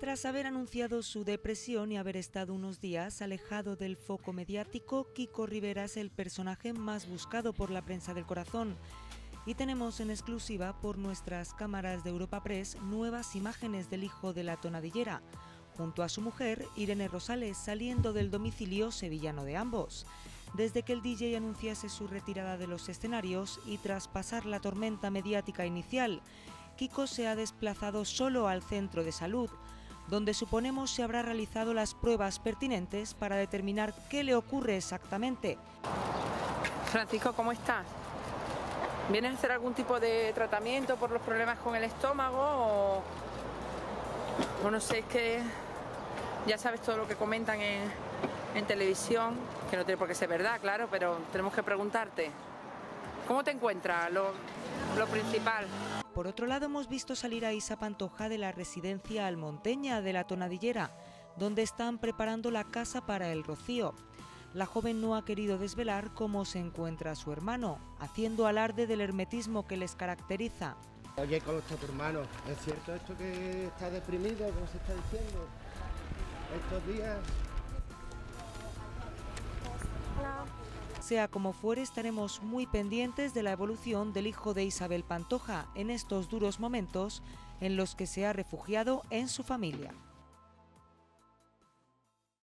Tras haber anunciado su depresión y haber estado unos días alejado del foco mediático, Kiko Rivera es el personaje más buscado por la prensa del corazón. Y tenemos en exclusiva por nuestras cámaras de Europa Press nuevas imágenes del hijo de la tonadillera, junto a su mujer Irene Rosales saliendo del domicilio sevillano de ambos. Desde que el DJ anunciase su retirada de los escenarios y tras pasar la tormenta mediática inicial, Kiko se ha desplazado solo al centro de salud, donde suponemos se habrá realizado las pruebas pertinentes para determinar qué le ocurre exactamente. Francisco, ¿cómo estás? ¿Vienes a hacer algún tipo de tratamiento por los problemas con el estómago o, o no sé, que ya sabes todo lo que comentan en, en televisión, que no tiene por qué ser verdad, claro, pero tenemos que preguntarte, ¿cómo te encuentras? Lo, lo principal. Por otro lado, hemos visto salir a Isa Pantoja de la residencia almonteña de la Tonadillera, donde están preparando la casa para el rocío. La joven no ha querido desvelar cómo se encuentra su hermano, haciendo alarde del hermetismo que les caracteriza. Oye, ¿cómo está tu hermano? ¿Es cierto esto que está deprimido, como se está diciendo? Estos días Sea como fuere, estaremos muy pendientes de la evolución del hijo de Isabel Pantoja en estos duros momentos en los que se ha refugiado en su familia.